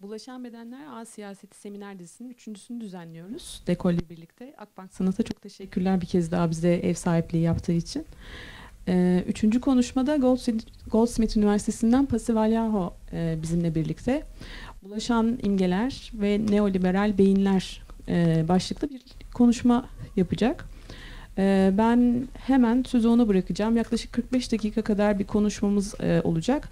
Bulaşan Bedenler A Siyaseti Seminer dizisinin üçüncüsünü düzenliyoruz. Dekol ile birlikte. Akbank Sanat'a çok teşekkürler bir kez daha bize ev sahipliği yaptığı için. Üçüncü konuşmada Goldsmith, Goldsmith Üniversitesi'nden Pasi Valyaho e, bizimle birlikte. Bulaşan imgeler ve neoliberal beyinler başlıklı bir konuşma yapacak. Ben hemen sözü ona bırakacağım. Yaklaşık 45 dakika kadar bir konuşmamız e, olacak.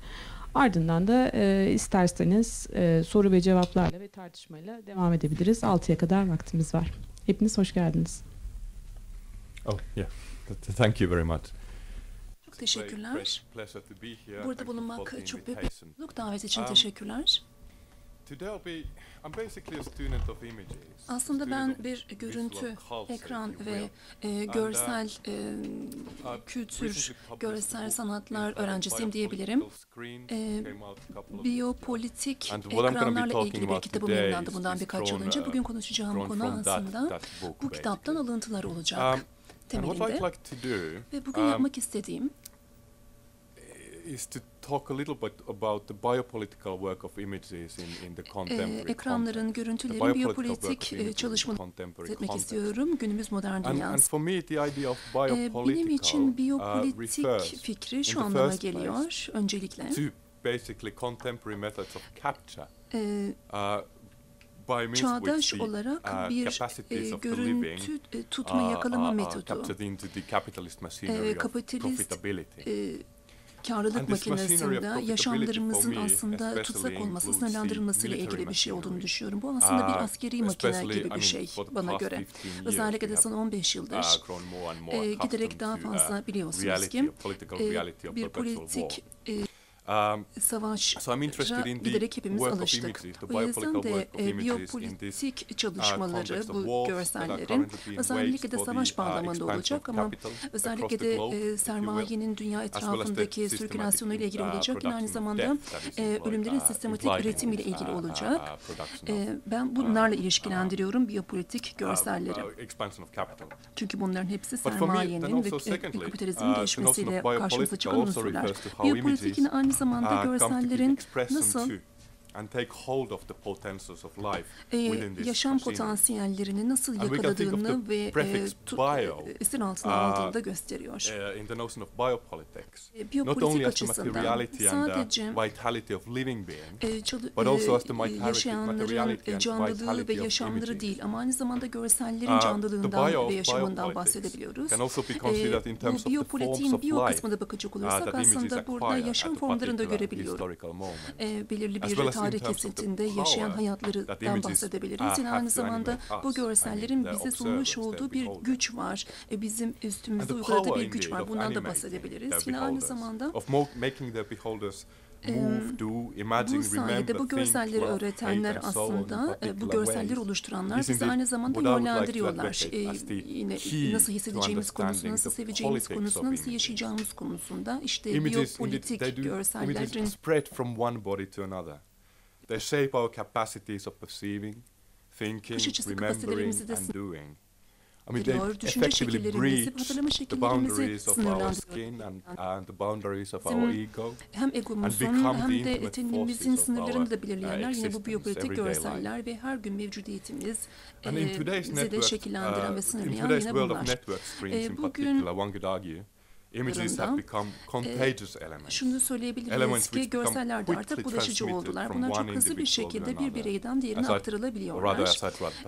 Ardından da e, isterseniz e, soru ve cevaplarla ve tartışmayla devam edebiliriz. 6'ya kadar vaktimiz var. Hepiniz hoş geldiniz. Oh, yeah. Thank you very much. Çok teşekkürler. Burada bulunmak çok büyük bir. Davet için Um, teşekkürler. Aslında ben bir görüntü, ekran ve e, görsel e, kültür, görsel sanatlar öğrencisiyim diyebilirim. E, biyopolitik ekranlarla ilgili bir kitabım yayınlandı bundan birkaç yıl önce. Bugün konuşacağım konu aslında bu kitaptan alıntılar olacak temelinde. Ve bugün yapmak istediğim is to talk a little bit about the biopolitical work of images in, in the e, contemporary ekranların, context. görüntülerin The biyopolitik work of e, images in çalışmaları contemporary etmek istiyorum günümüz modern dünyası. for me the idea of E, Benim için uh, biyopolitik refers fikri şu anlama place geliyor öncelikle. to basically contemporary methods of capture e, uh, çağdaş the olarak uh, bir e, görüntü e, tutma uh, yakalama metodu, of kapitalist, e, karlılık makinesinde yaşamlarımızın aslında tutsak olması, sınırlandırılmasıyla ilgili bir şey olduğunu düşünüyorum. Bu aslında bir Uh, askeri makine gibi bir şey bana göre. 15 years Özellikle de son have, 15 uh, yıldır more e, giderek daha to, uh, fazla biliyorsunuz ki e, bir politik e, savaş So I'm interested in the giderek hepimiz work of alıştık. Bu yüzden de e, biyopolitik uh, çalışmaları, bu görsellerin özellikle de savaş the, uh, bağlamında olacak ama özellikle de e, sermayenin dünya etrafındaki sirkülasyonu ile ilgili uh, olacak. Yine aynı zamanda e, ölümlerin sistematik üretimiyle this, ilgili olacak. ben bunlarla ilişkilendiriyorum biyopolitik görselleri. Çünkü bunların hepsi sermayenin ve kapitalizmin gelişmesiyle karşımıza çıkan unsurlar. Biyopolitik yine aynı zamanda come to be görsellerin nasıl into and take hold of the potentials of life e, within this yaşam potansiyellerini nasıl yakaladığını ve e, tu- e, esir altına uh, aldığını da gösteriyor. uh, in the notion of biopolitics, E, not only as the materiality and the vitality of living beings, e, but also as the e, materiality- e, and canlılığı vitality ve of yaşamları değil ama aynı zamanda görsellerin Uh, canlılığından ve yaşamından bahsedebiliyoruz. E, bu biyopolitiğin biyo kısmına bakacak olursak aslında burada yaşam formlarını da görebiliyoruz. e, belirli As bir the kesitinde yaşayan hayatlarından bahsedebiliriz. uh, Yine have aynı to zamanda animate bu görsellerin bize sunmuş olduğu bir güç var. E, bizim üstümüzde uyguladığı bir güç var. Bundan da bahsedebiliriz. Yine aynı zamanda bu sayede bu görselleri öğretenler aslında e, bu görselleri oluşturanlar bizi aynı zamanda yönlendiriyorlar. E, yine nasıl hissedeceğimiz konusu, understanding nasıl seveceğimiz politics konusu, of nasıl yaşayacağımız konusunda işte biyopolitik görsellerin They shape our capacities of perceiving, thinking, Bakış açısı remembering, kapasitelerimizi de and doing. I mean, they sınırlıyor. Düşünce effectively şekillerimizi, breach hatırlama the şekillerimizi boundaries of our sınırlandırıyor. skin and, and the boundaries of our Bizim ego. hem egomuzun become the hem de intimate tenimizin forces of sınırlarını our, da belirleyenler uh, yine bu existence, biyopolitik everyday görseller ve her gün mevcudiyetimiz And in e, today's bizi de network, şekillendiren uh, ve in sınırlayan today's yine world of bunlar. network screens E, in bugün images have become contagious elements. Şunu söyleyebiliriz Elements ki görseller de artık bulaşıcı oldular. Bunlar çok hızlı bir şekilde bir bireyden diğerine aktarılabiliyorlar.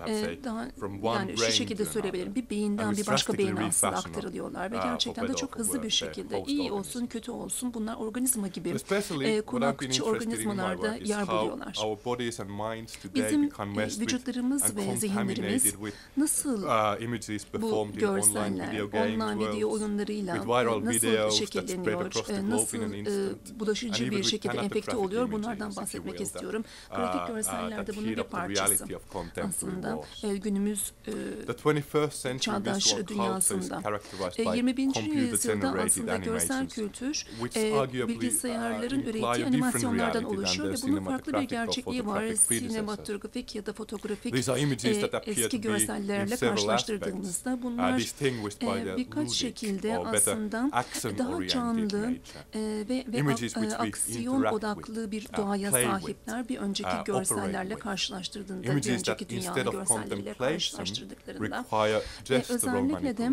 Ee, daha yani şu şekilde söyleyebilirim. Bir beyinden bir başka beyine aslında aktarılıyorlar ve uh, gerçekten de çok hızlı bir şekilde iyi olsun kötü olsun bunlar organizma gibi e, my organizmalarda yer buluyorlar. Bizim e, vücutlarımız ve zihinlerimiz nasıl uh, images bu performed in online görseller, video games online video oyunlarıyla nasıl şekilleniyor, e, in nasıl e, bulaşıcı bir şekilde enfekte oluyor. Bunlardan bahsetmek istiyorum. uh, Grafik uh, görseller de that bunun bir parçası. Aslında e, günümüz e, The 21st century çağdaş dünyasında. characterized E, by 21. computer yüzyılda aslında görsel kültür e, bilgisayarların uh, imply ürettiği animasyonlardan oluşuyor ve bunun farklı bir gerçekliği var. Sinematografik ya da images e, eski görsellerle karşılaştırdığımızda uh, bunlar e, birkaç şekilde aslında açısından daha canlı e, ve, ve aksiyon odaklı bir doğaya sahipler. Bir önceki görsellerle karşılaştırdığında, bir önceki dünya görselleriyle karşılaştırdıklarında. Ve özellikle de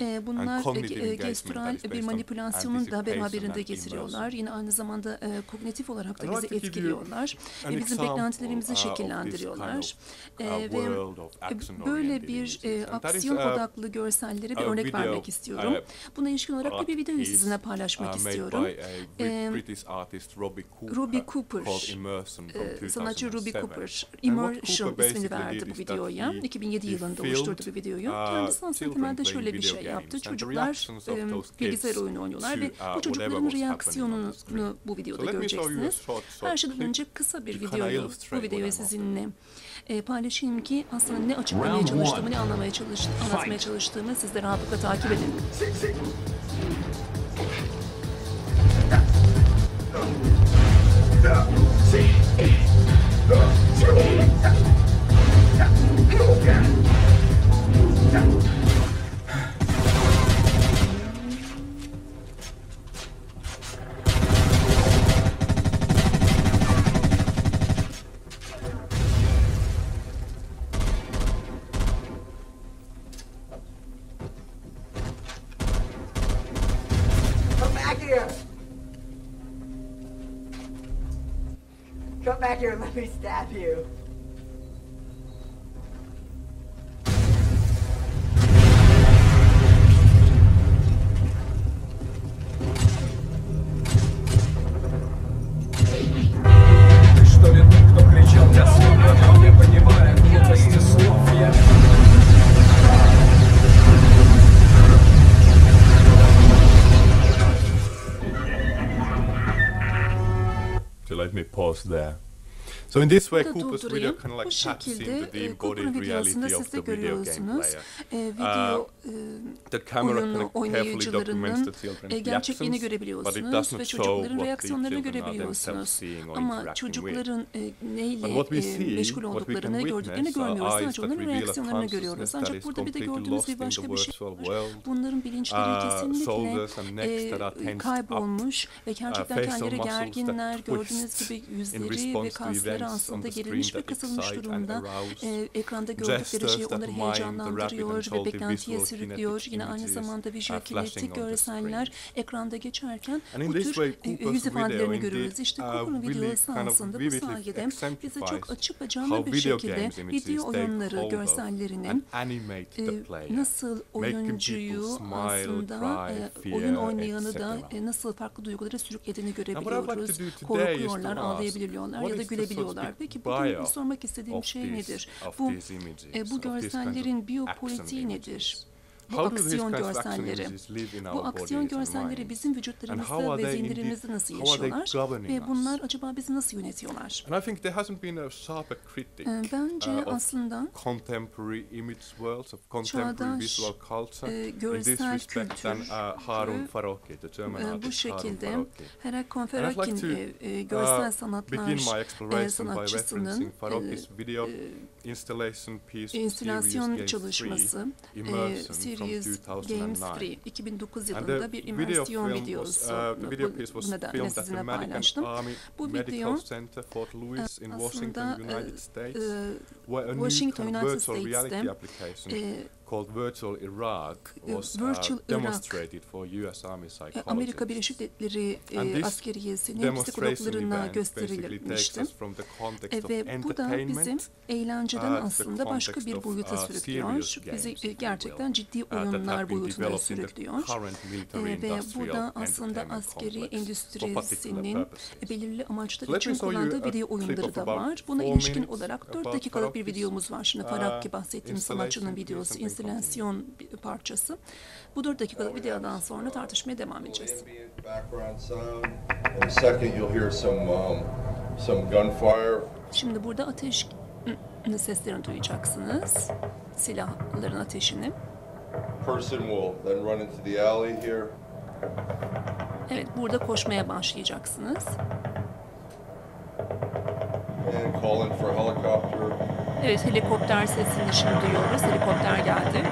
e, bunlar e, gestural bir manipülasyonun da beraberinde getiriyorlar. Yine aynı zamanda e, kognitif olarak da bizi etkiliyorlar. E, bizim beklentilerimizi şekillendiriyorlar. E, ve böyle bir e, aksiyon odaklı görsellere bir örnek vermek istiyorum. Buna ilişkin olarak da bir videoyu sizinle paylaşmak istiyorum. E, Robbie Cooper, sanatçı Robbie Cooper, Immersion ismini verdi bu videoya. 2007 yılında oluşturdu bu videoyu. Kendisi aslında temelde şöyle bir şey yaptı. Çocuklar bilgisayar oyunu oynuyorlar ve bu çocukların reaksiyonunu bu videoda göreceksiniz. Her şeyden önce kısa bir videoyu, bu videoyu sizinle e, paylaşayım ki aslında ne açıklamaya çalıştığımı, ne anlamaya çalıştığımı, anlatmaya çalıştığımı siz de rahatlıkla takip edin. me you. So in this way, Cooper's video kind of like taps into the embodied reality of the video game player. video the camera kind of carefully documents the children's gerçekliğini görebiliyorsunuz ve çocukların reaksiyonlarını görebiliyorsunuz. Ama çocukların neyle meşgul olduklarını, gördüklerini görmüyoruz. Sadece onların reaksiyonlarını görüyoruz. Ancak burada bir de gördüğümüz bir başka bir şey var. Bunların bilinçleri kesinlikle kaybolmuş ve gerçekten kendileri gerginler. Gördüğünüz gibi yüzleri ve kasları Gözleri aslında gerilmiş ve kısılmış durumda. E, ekranda gördükleri şey onları heyecanlandırıyor ve beklentiye sürüklüyor. Yine aynı zamanda visual görseller ekranda geçerken bu tür yüz ifadelerini görüyoruz. İşte Cooper'ın videosu aslında bu sayede bize çok açık ve canlı bir şekilde video oyunları görsellerinin nasıl oyuncuyu aslında oyun oynayanı da nasıl farklı duygulara sürüklediğini görebiliyoruz. Korkuyorlar, ağlayabiliyorlar ya da gülebiliyorlar yapıyorlar. Peki bugün sormak istediğim şey nedir? Bu, e, bu görsellerin biyopolitiği nedir? Bu aksiyon görselleri. Bu aksiyon görselleri bizim vücutlarımızda ve zihinlerimizde nasıl yaşıyorlar? ve bunlar acaba bizi nasıl yönetiyorlar? Ee, bence uh, aslında çağdaş e, görsel kültür uh, bu şekilde Herakon Ferakin e, e, görsel uh, sanatlar sanatçısının instalasyon çalışması Series Games 3 2009 yılında bir immersiyon videosu bu, bu nedenle sizinle paylaştım. Bu video aslında Washington United States'te called Virtual Iraq was Virtual uh, demonstrated for US Army psychologists. Amerika Birleşik Devletleri e, askeriyesinin psikologlarına gösterilmişti. E, ve bu da bizim eğlenceden uh, aslında başka bir boyuta uh, sürüklüyor. Bizi e, gerçekten ciddi oyunlar boyutuna sürüklüyor. E, ve bu da aslında askeri endüstrisinin belirli amaçlar için kullandığı video oyunları da var. Buna ilişkin olarak 4 dakikalık bir videomuz var. Şimdi Faraki bahsettiğim sanatçının videosu instalasyon parçası. Bu 4 dakikalık videodan sonra tartışmaya devam edeceğiz. Şimdi burada ateş seslerini duyacaksınız. Silahların ateşini. Person will then run into the alley here. Evet, burada koşmaya başlayacaksınız. And calling for helicopter. Evet helikopter sesini şimdi duyuyoruz. Helikopter geldi.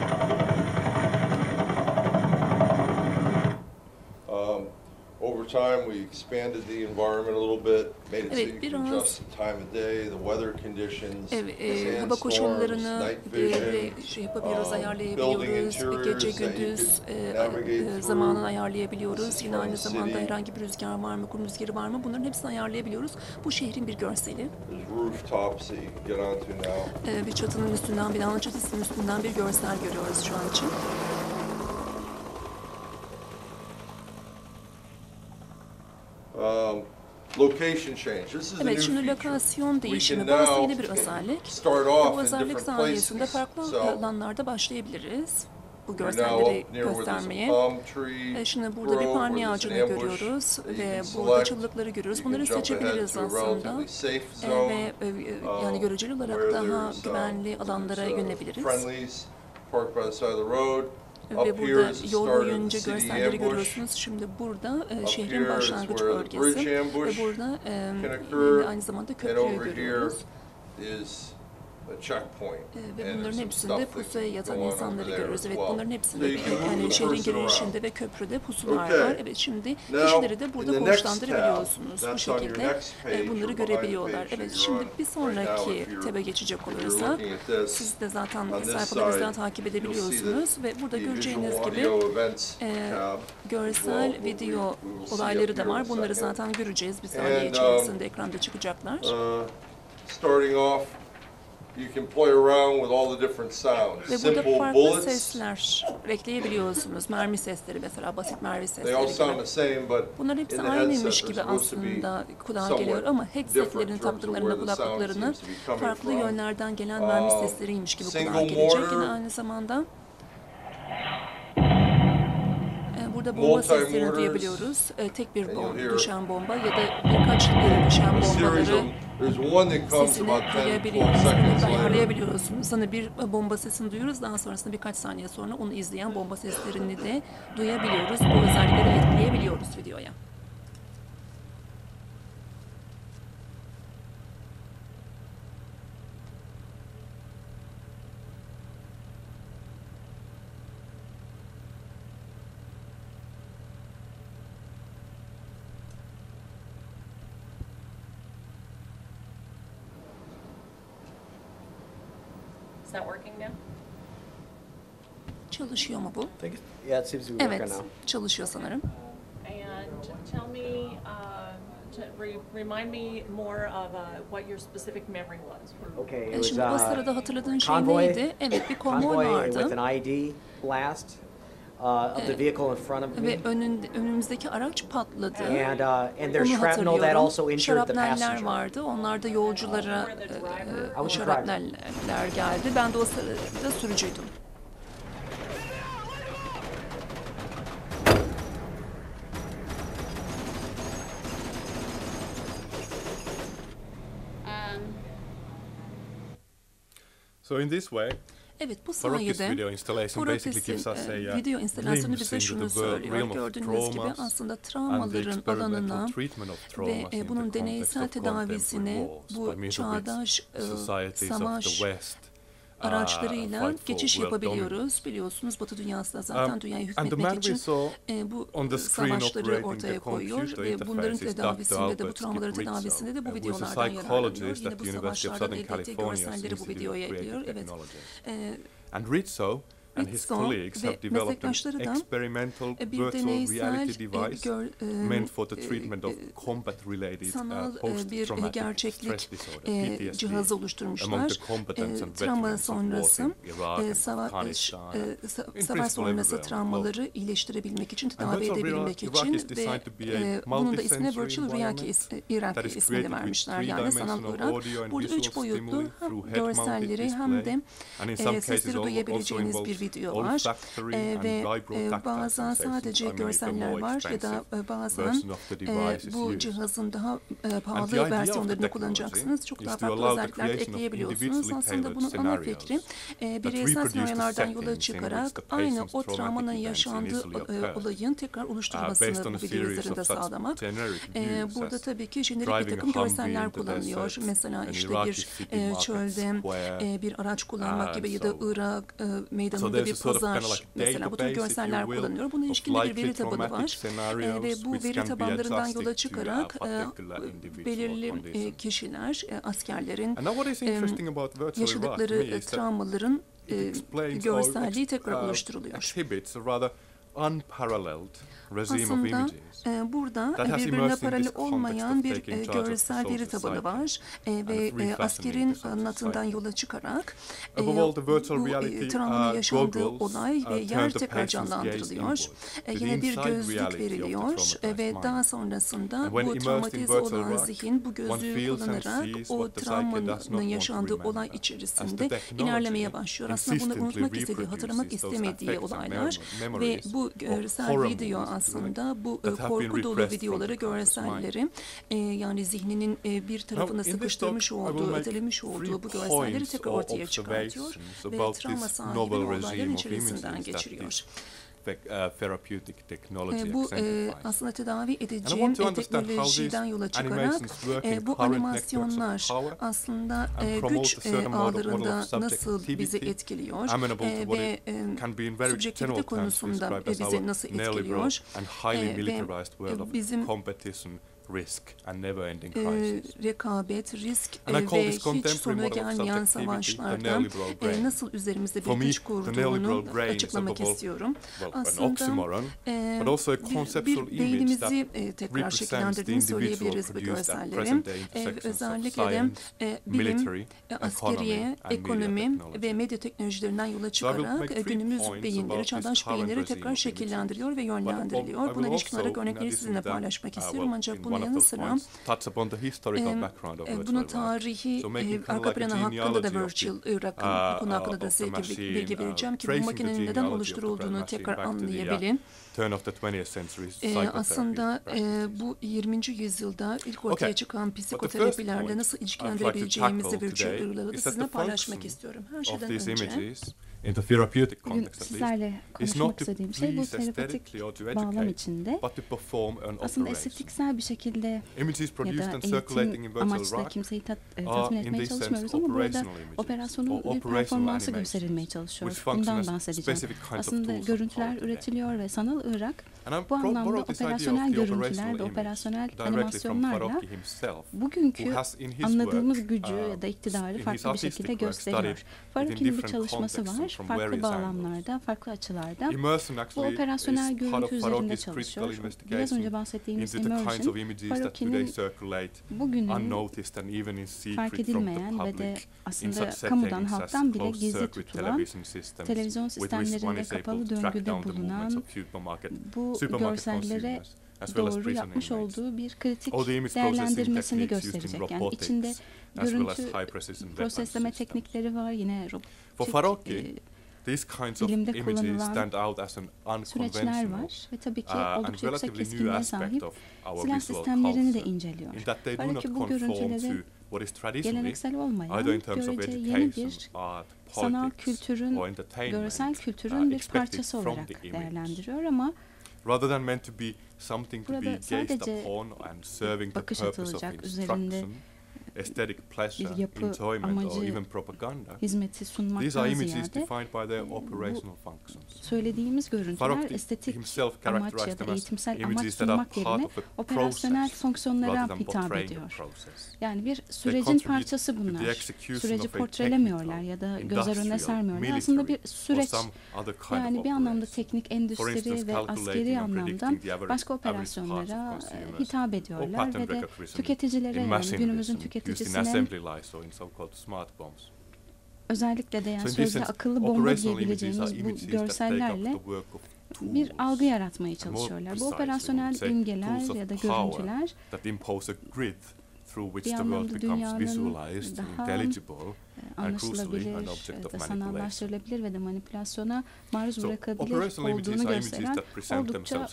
Time we expanded the environment a little bit, made it so you can adjust the time of day, the weather conditions, evet, e, hava koşullarını de, şey yapabiliyoruz, um, ayarlayabiliyoruz. Gece gündüz e, e, zamanını ayarlayabiliyoruz. Yine aynı zamanda herhangi bir rüzgar var mı, kum rüzgarı var mı? Bunların hepsini ayarlayabiliyoruz. Bu şehrin bir görseli. E, bir çatının üstünden, binanın çatısının üstünden bir görsel görüyoruz şu an için. Um, location change. This is evet, şimdi lokasyon değişimi. Burası yeni bir özellik. Bu özellik sayesinde farklı alanlarda başlayabiliriz bu görselleri göstermeye. E şimdi burada bir palmiye ağacını görüyoruz ve burada çalılıkları görüyoruz. Bunları seçebiliriz aslında. E, ve e, yani göreceli olarak daha güvenli alanlara yönelebiliriz ve burada yol boyunca görselleri görüyorsunuz. Şimdi burada e, şehrin başlangıç bölgesi ve burada e, aynı zamanda köprüyü görüyoruz. Ee, ve bunların hepsinde pusuya yatan insanları görüyoruz. Evet bunların hepsinde yani şehrin girişinde ve köprüde pusular var. Evet şimdi kişileri de burada konuşlandırabiliyorsunuz. Bu şekilde e, bunları görebiliyorlar. Evet şimdi bir sonraki tabe geçecek olursak siz de zaten sayfalarımızdan takip edebiliyorsunuz ve burada göreceğiniz gibi e, görsel video olayları da var. Bunları zaten göreceğiz bir saniye içerisinde ekranda çıkacaklar. Uh, starting off You can play around with all the different sounds. Ve burada Simple farklı bullets. sesler ekleyebiliyorsunuz. Mermi sesleri mesela, basit mermi sesleri all sound the same, but Bunlar hepsi aynıymış gibi aslında kulağa geliyor ama headsetlerin taktıklarını, kulaklıklarını farklı yönlerden gelen mermi um, sesleriymiş gibi kulağa gelecek. Yine aynı zamanda Burada bomba seslerini duyabiliyoruz. E, tek bir bom, düşen bomba ya da birkaç yere düşen bombaları sesini duyabiliyoruz. Hani bir bomba sesini duyuyoruz. Daha sonrasında birkaç saniye sonra onu izleyen bomba seslerini de duyabiliyoruz. Bu özellikleri etkileyebiliyoruz videoya. Is that working now? Çalışıyor mu bu? Yeah, it seems to be working Evet, now. çalışıyor sanırım. And tell me, uh, to re- remind me more of uh, what your specific memory was. Okay, E, Şimdi o uh, sırada hatırladığın şey neydi? Evet, bir konvoy convoy with vardı an ID blast uh, of the vehicle in front of me. ve önün, önümüzdeki araç patladı. And uh, and there's Onu shrapnel that also hatırlıyorum. injured the Şarapneller passenger. vardı. Onlar da yolculara e, e, şarapneller geldi. Ben de o sırada sürücüydüm. So in this way, Evet bu sayede video installation basically gives us a uh, video instalasyonu bize şunu söylüyor. Gördüğünüz gibi aslında travmaların alanına ve e, bunun deneysel by bu çağdaş e, savaş West araçlarıyla fight for geçiş yapabiliyoruz. Biliyorsunuz Batı dünyası da zaten Um, dünyayı hükmetmek için e, bu savaşları ortaya koyuyor ve bunların tedavisinde de bu travmaların tedavisinde de bu videolardan yararlanıyor. Yine bu savaşlardan elde ettiği görselleri bu videoya ekliyor. Evet. E, And Rizzo and his colleagues ve have developed an experimental e, virtual deneysel reality e, device e, meant for the e, treatment of e, combat-related uh, e, post-traumatic stress disorder, e, PTSD, cihazı among oluşturmuşlar. the combatants E, and veterans of wars in Iraq e, and e, Afghanistan. e, in principle everywhere. iyileştirebilmek için, tedavi edebilmek için ve e, bunun da ismine Virtual Reality is, ismini vermişler. Yani sanal Irak. Burada üç boyutlu hem görselleri hem de e, sesleri duyabileceğiniz bir video var. olfactory E, ve e, bazen sadece görseller var ya da e, bazen e, bu cihazın daha e, pahalı versiyonlarını kullanacaksınız. Çok daha farklı özellikler ekleyebiliyorsunuz. Aslında bunun ana fikri e, bireysel senaryolardan yola çıkarak aynı o travmanın yaşandığı e, olayın tekrar Uh, oluşturulmasını based on bu a video series üzerinde of such sağlamak. E, burada tabii ki jenerik bir takım görseller kullanılıyor. Mesela işte bir e, çölde e, bir araç kullanmak and gibi ya da Irak e, meydanında anlamda bir pazar. mesela bu tür görseller kullanıyor. Bunun ilişkinde bir veri tabanı var. e, ve bu veri tabanlarından yola çıkarak e, belirli e, kişiler, e, askerlerin e, yaşadıkları travmaların e, görselliği tekrar oluşturuluyor aslında e, burada birbirine paralel olmayan bir e, görsel veri tabanı var. E, ve e, askerin anlatından yola çıkarak e, bu e, travmanın yaşandığı olay ve yer tekrar canlandırılıyor. E, yine bir gözlük veriliyor e, ve daha sonrasında bu travmatize olan zihin bu gözlüğü kullanarak o travmanın yaşandığı olay içerisinde ilerlemeye başlıyor. Aslında bunu unutmak istediği, hatırlamak istemediği olaylar ve bu görsel video aslında bu e, korku dolu videoları, görselleri e, yani zihninin e, bir tarafına sıkıştırmış olduğu, ötelemiş olduğu bu görselleri tekrar ortaya çıkartıyor ve travma sahibi olayların içerisinden geçiriyor. Technology e, bu e, aslında tedavi edici e, teknolojiden yola çıkarak e, bu animasyonlar aslında e, güç e, ağlarında nasıl bizi etkiliyor e, ve e, subjektivite konusunda e, bizi nasıl etkiliyor. e, ve bizim risk and never ending crisis. E, rekabet, risk e, ve hiç sonu gelmeyen savaşlarda e, nasıl üzerimizde bir güç kurduğunu açıklamak istiyorum. Aslında e, bir, beynimizi e, tekrar şekillendirdiğini söyleyebiliriz bu görsellerin. E, özellikle de e, bilim, e, askeriye, ekonomi ve medya teknolojilerinden yola çıkarak e, günümüz beyinleri, çağdaş beyinleri tekrar şekillendiriyor ve yönlendiriliyor. Buna ilişkin olarak örnekleri sizinle paylaşmak istiyorum ancak bunun yanı sıra e, bunun tarihi e, arka planı hakkında da Virgil Irak'ın uh, konu hakkında da size bilgi vereceğim ki bu makinenin neden oluşturulduğunu tekrar anlayabilin. Turn of the 20th century e, aslında e, bu 20. yüzyılda ilk ortaya okay. çıkan psikoterapilerle nasıl ilişkilendirebileceğimizi Virgil Irak'la sizinle paylaşmak istiyorum. Her şeyden önce in the therapeutic Bugün sizlerle konuşmak istediğim şey bu terapetik bağlam içinde aslında estetiksel bir şekilde ya da eğitim amaçlı kimseyi tat, e, tatmin etmeye çalışmıyoruz ama burada operasyonun bir performansı gösterilmeye çalışıyoruz. Bundan bahsedeceğim. Aslında görüntüler üretiliyor ve sanal Irak bu anlamda operasyonel görüntüler ve operasyonel animasyonlarla bugünkü anladığımız gücü ya da iktidarı farklı bir şekilde gösteriyor. Faruki'nin bir çalışması var farklı bağlamlarda, farklı açılarda. Bu operasyonel görüntü üzerinde çalışıyor. Biraz önce bahsettiğimiz immersion, Faruki'nin bugünün fark edilmeyen ve de aslında kamudan, halktan bile gizli tutulan, televizyon sistemlerinde kapalı döngüde bulunan bu görsellere doğru yapmış olduğu bir kritik değerlendirmesini gösterecek. Yani içinde görüntü prosesleme teknikleri var, yine robotik e, These kinds of images stand out as an var ve tabii ki uh, oldukça yüksek keskinliğe sahip silah sistemlerini de inceliyor. Belki bu görüntüleri geleneksel olmayan, görece yeni bir sanal kültürün, görsel kültürün uh, bir parçası olarak değerlendiriyor ama rather than meant to be something to be gazed upon and serving the purpose of instruction, aesthetic pleasure, enjoyment or even propaganda. hizmeti sunmaktan These are images ziyade defined by their operational functions. söylediğimiz görüntüler estetik amaç ya da eğitimsel amaç sunmak yerine operasyonel fonksiyonlara hitap ediyor. Yani bir sürecin parçası bunlar. Süreci portrelemiyorlar ya da gözler önüne sermiyorlar. Aslında bir süreç yani bir anlamda teknik, endüstri ve askeri anlamda başka operasyonlara hitap ediyorlar ve de tüketicilere yani günümüzün tüketici tüketicisine özellikle de yani sözde akıllı bomba diyebileceğimiz bu görsellerle bir algı yaratmaya çalışıyorlar. Bu operasyonel imgeler ya da görüntüler bir anlamda dünyanın daha anlaşılabilir, sanallaştırılabilir ve de manipülasyona maruz bırakabilir olduğunu gösteren oldukça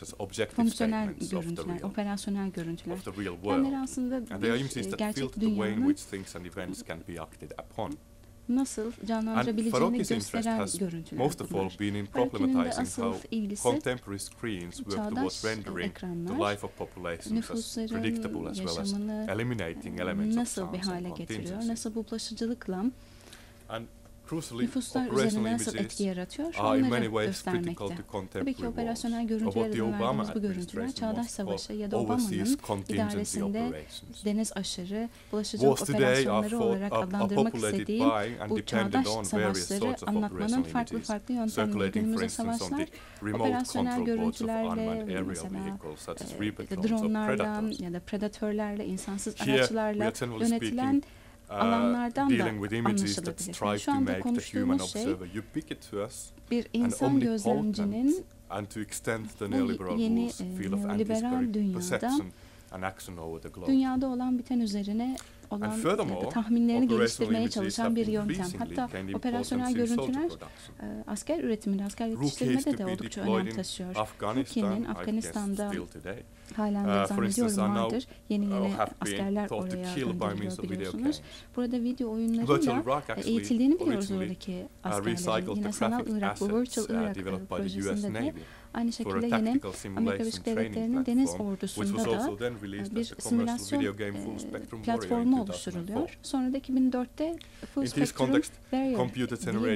fonksiyonel görüntüler, operasyonel görüntüler. Kendileri aslında bir gerçek dünyanın nasıl canlandırabileceğini gösteren görüntüler most of all been in problematizing how contemporary screens work towards rendering the life of populations as predictable as well as eliminating elements nasıl bir hale getiriyor, nasıl bu bulaşıcılıkla nüfuslar üzerinde nasıl etki yaratıyor? Onları göstermekte. Tabii ki operasyonel görüntülere verdiğimiz bu görüntüler Çağdaş Savaşı ya da Obama'nın idaresinde deniz aşırı bulaşıcılık operasyonları olarak adlandırmak istediği bu çağdaş savaşları anlatmanın farklı farklı yöntemleri günümüzde savaşlar operasyonel görüntülerle mesela e, dronlardan ya da predatörlerle insansız araçlarla yönetilen alanlardan da anlaşılabilir. Şu anda konuştuğumuz şey bir insan gözlemcinin bu yeni e, neoliberal dünyada dünyada olan biten üzerine olan da tahminlerini geliştirmeye çalışan bir yöntem. Hatta operasyonel görüntüler e, asker üretiminde, asker yetiştirmede de oldukça önem taşıyor. Türkiye'nin Afganistan'da halen de uh, zannediyorum vardır. Yeni yeni askerler oraya gönderiliyor biliyorsunuz. Burada video oyunlarıyla eğitildiğini biliyoruz oradaki uh, askerlerin. Yine Sanal Irak, bu Virtual Irak projesinde de Aynı şekilde yine Amerika Birleşik Devletleri'nin deniz ordusunda da bir simülasyon e, platformu oluşturuluyor. Sonra da 2004'te Full Spectrum Warrior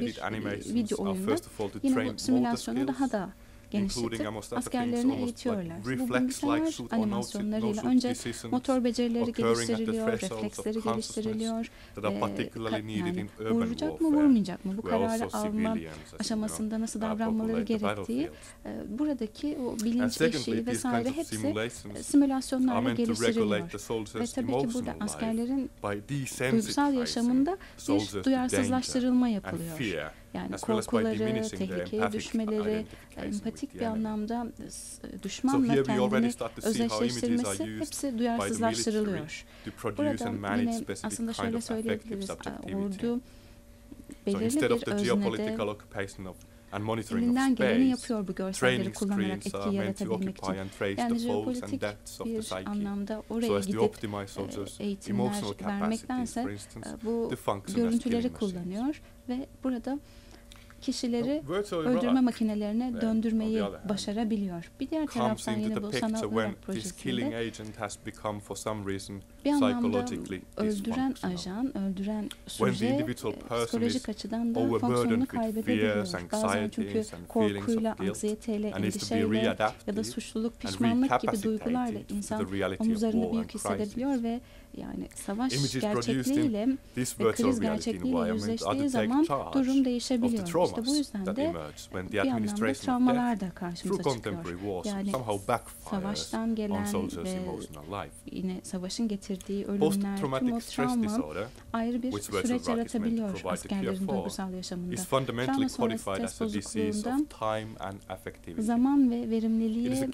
diye bir video oyunda yine bu simülasyonu daha da genişletip askerlerini eğitiyorlar. Bu bilgisayar animasyonlarıyla önce motor becerileri geliştiriliyor, refleksleri geliştiriliyor. Ve, yani vuracak mı vurmayacak mı? Bu kararı alma aşamasında nasıl davranmaları gerektiği buradaki o bilinç eşiği vesaire hepsi simülasyonlarla geliştiriliyor. Ve tabii ki burada askerlerin duygusal yaşamında bir duyarsızlaştırılma yapılıyor. Yani korkuları, tehlikeye düşmeleri, empatik bir anlamda düşmanla kendini özdeşleştirmesi hepsi duyarsızlaştırılıyor. Burada yine aslında şöyle söyleyebiliriz. Ordu belirli bir öznede elinden geleni yapıyor bu görselleri kullanarak etki yaratabilmek için. Yani jeopolitik bir anlamda oraya gidip e, eğitimler vermektense bu görüntüleri kullanıyor ve burada kişileri öldürme makinelerine döndürmeyi başarabiliyor. Bir diğer taraftan yine bu sanal Irak projesinde bir anlamda öldüren ajan, öldüren suje psikolojik açıdan da fonksiyonunu kaybedebiliyor. Bazen çünkü korkuyla, anksiyeteyle, endişeyle ya da suçluluk, pişmanlık gibi duygularla insan omuzlarını büyük hissedebiliyor ve yani savaş gerçekliğiyle ve kriz gerçekliğiyle yüzleştiği zaman durum değişebiliyor. İşte bu yüzden de bir anlamda travmalar da karşımıza çıkıyor. Yani savaştan gelen ve yine savaşın getirdiği ölümler, tüm o travma ayrı bir süreç yaratabiliyor askerlerin duygusal yaşamında. Travma sonrası stres bozukluğunda zaman ve verimliliğe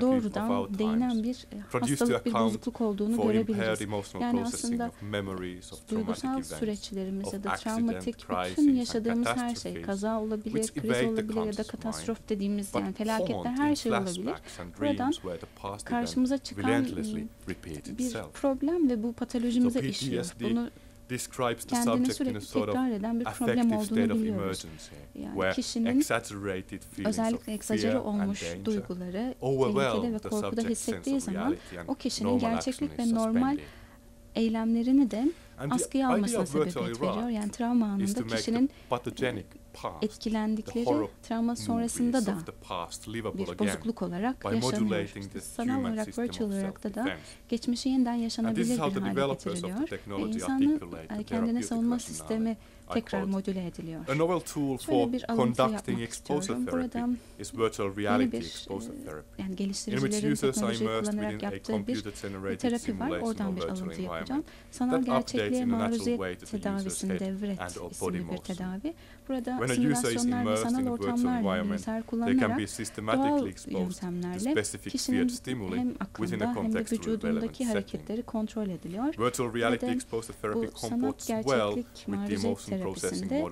doğrudan değinen bir hastalık, bir bozukluk olduğunu görebiliriz. Yani aslında duygusal süreçlerimiz ya da travmatik bütün yaşadığımız her şey, kaza olabilir, kriz olabilir ya da katastrof dediğimiz yani felaketler her şey olabilir. Buradan karşımıza çıkan bir problem ve bu patolojimize işliyor. Bunu kendini sürekli tekrar eden bir problem olduğunu biliyoruz. Yani kişinin özellikle egzajere olmuş duyguları tehlikede ve korkuda hissettiği zaman o kişinin gerçeklik ve normal eylemlerini de askıya almasına sebebiyet veriyor. Yani travma anında kişinin etkilendikleri travma sonrasında da bir bozukluk olarak yaşanıyor. İşte sanal olarak, virtual olarak da da geçmişi yeniden yaşanabilir bir hale getiriliyor. Ve insanın kendine savunma sistemi tekrar modüle ediliyor. Şöyle bir alıntı yapmak istiyorum. Burada yeni bir yani geliştiricilerin teknolojiyi kullanarak yaptığı bir terapi var. Oradan bir alıntı yapacağım. Sanal gerçekliğe maruziyet tedavisini devret isimli bir tedavi. Burada simülasyonlar ve sanal ortamlarla bilgisayar kullanarak doğal yöntemlerle kişinin hem aklında hem de vücudundaki hareketleri kontrol ediliyor. Ve de bu sanat gerçeklik maruziyet terapisinde e,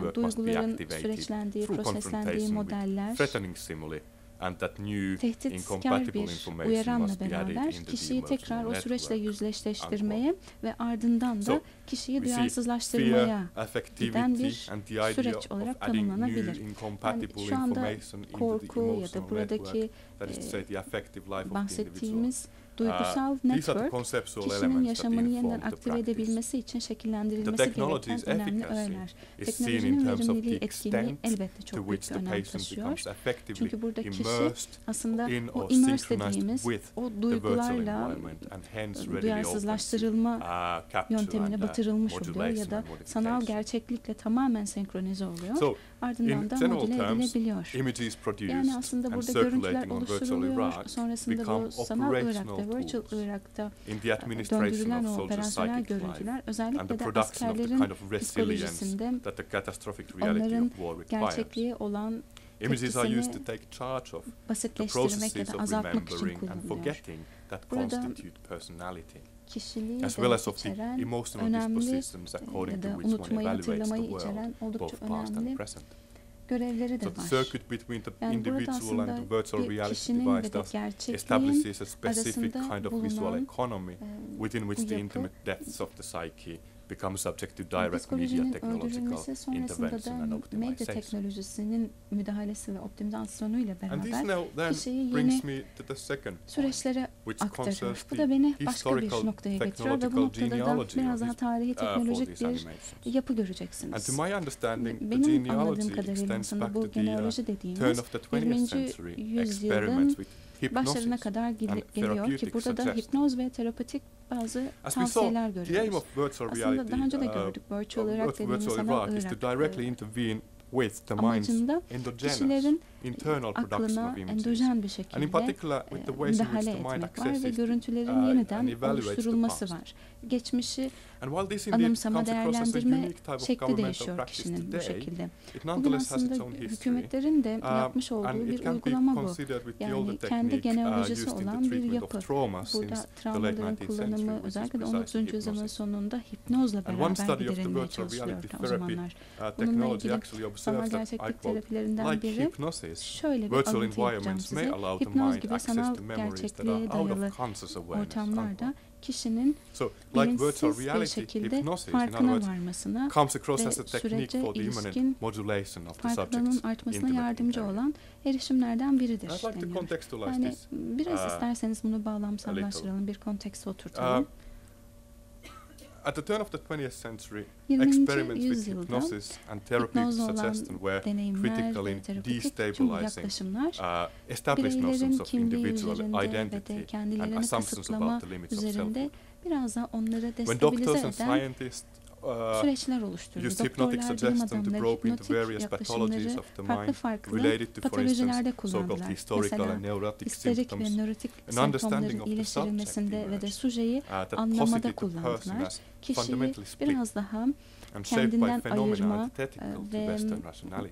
yani duyguların süreçlendiği, proseslendiği modeller tehditkar bir uyaranla beraber kişiyi tekrar o süreçle yüzleşleştirmeye ve ardından da kişiyi duyarsızlaştırmaya giden bir süreç olarak tanımlanabilir. Yani şu anda korku ya da buradaki e, bahsettiğimiz duygusal uh, network kişinin yaşamını yeniden aktive edebilmesi için şekillendirilmesi gereken önemli öğeler. Teknolojinin verimliliği etkinliği elbette çok büyük bir önem taşıyor. Çünkü burada kişi aslında o immerse dediğimiz o duygularla duyarsızlaştırılma uh, yöntemine batırılmış oluyor ya da sanal gerçeklikle tamamen senkronize oluyor. Ardından da modüle edilebiliyor. Yani aslında burada görüntüler oluşturuluyor. Sonrasında bu sanal Irak'ta, virtual Irak'ta döndürülen o operasyonel görüntüler özellikle de askerlerin psikolojisinde onların gerçekliğe olan Images are used to take charge of the processes of remembering and forgetting that constitute personality. Kişiliği as well as of the emotional önemli ya da unutmayı, hatırlamayı içeren oldukça önemli görevleri de var. So the circuit between the yani individual and the virtual reality device thus establishes a specific kind of visual economy within which the intimate depths of the psyche become subject to direct media technological intervention and optimization. medya teknolojisinin müdahalesi ve optimizasyonuyla beraber kişiyi yeni süreçlere aktarıyor. Bu da beni başka bir noktaya getiriyor ve bu noktada da biraz daha tarihi uh, teknolojik bir yapı göreceksiniz. Benim anladığım kadarıyla aslında bu genealoji dediğimiz 20. yüzyılın başlarına kadar geliyor ki burada da hipnoz ve terapetik bazı tavsiyeler görüyoruz. Aslında daha önce de uh, gördük. Virtual Iraq dediğimiz sanal Irak with the mind's kişilerin aklına endojen bir şekilde müdahale etmek var ve görüntülerin uh, yeniden oluşturulması var. Geçmişi anımsama, değerlendirme şekli değişiyor kişinin bu şekilde. Bugün aslında hükümetlerin de uh, yapmış olduğu bir uygulama bu. Yani kendi uh, genealojisi olan bir yapı. Burada travmaların kullanımı özellikle de 19. yüzyılın sonunda hipnozla beraber giderilmeye çalışılıyordu o zamanlar. Bununla ilgili sanal gerçeklik terapilerinden biri şöyle bir alıntı yapacağım size. Hipnoz gibi sanal gerçekliğe dayalı ortamlarda kişinin so, like bilinçsiz bir şekilde farkına varmasına ve sürece ilişkin farkındanın artmasına yardımcı olan erişimlerden biridir deniyor. Yani biraz uh, isterseniz bunu bağlamsallaştıralım, bir kontekste oturtalım. At the turn of the 20th century, experiments with hypnosis and therapeutic suggestion were critical in destabilizing uh, established notions of individual identity and assumptions about the limits of self. Onları destabilize eden uh, süreçler oluşturdu. Doktorlar, bilim adamları hipnotik yaklaşımları farklı farklı patolojilerde kullandılar. Mesela histerik ve nörotik semptomların iyileştirilmesinde ve de sujeyi uh, anlamada kullandılar. Kişiyi biraz daha kendinden ayırma ve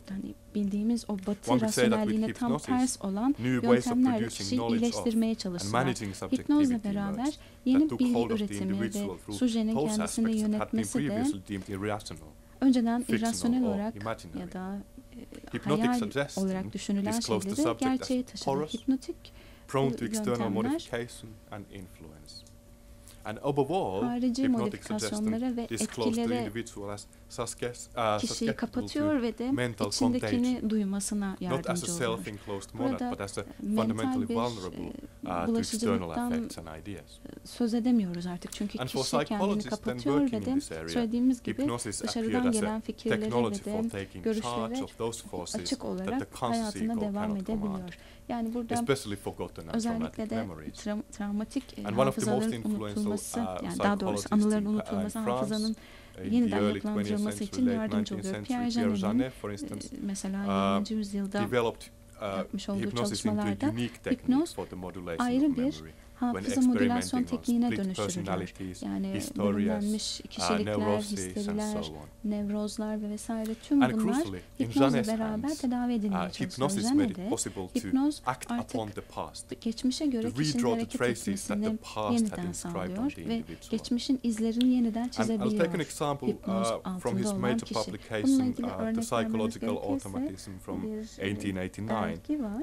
hani bildiğimiz o batı rasyonelliğine tam ters olan yöntemlerle kişiyi iyileştirmeye çalıştılar. Hipnozla beraber yeni bilgi üretimi ve sujenin kendisini yönetmesi de önceden irrasyonel olarak ya da e, hayal olarak düşünülen şeyleri gerçeğe taşıdı. Hipnotik And above all, harici modifikasyonlara ve etkilere uh, kişiyi kapatıyor ve de içindekini duymasına yardımcı oluyor. Burada mental bir uh, bulaşıcılıktan söz edemiyoruz artık. Çünkü kişi kendini kapatıyor ve de söylediğimiz gibi dışarıdan gelen fikirlere ve de görüşlere açık olarak hayatına devam edebiliyor. Yani burada özellikle de tra travmatik e, hafızaların unutulması, uh, yani daha doğrusu anıların unutulması, hafızanın yeniden yapılandırılması için yardımcı oluyor. Pierre Janet'in e, mesela 20. yüzyılda yapmış olduğu çalışmalarda hipnoz ayrı bir hafıza modülasyon tekniğine dönüştürülüyor. Yani belirlenmiş uh, kişilikler, histeriler, nevrozlar ve vesaire tüm bunlar hipnozla beraber tedavi edilmeye uh, çalışıyor. Jenne'de hipnoz artık geçmişe göre kişinin hareket etmesini yeniden sağlıyor ve geçmişin izlerini yeniden çizebiliyor. Hipnoz uh, altında olan kişi. Bununla ilgili örnek vermemiz gerekirse bir belge var.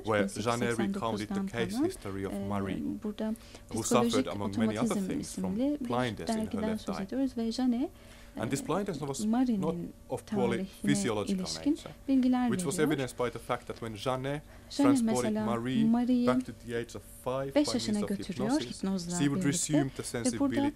1889'dan kalan. Burada Psikolojik Otomatizm isimli bir dergiden söz ediyoruz ve Jane And this blindness was not of purely physiological nature, which was evidenced by the fact that when Jeanne transported Marie back to the age of 5 yaşına götürüyor hipnozla birlikte. ve burada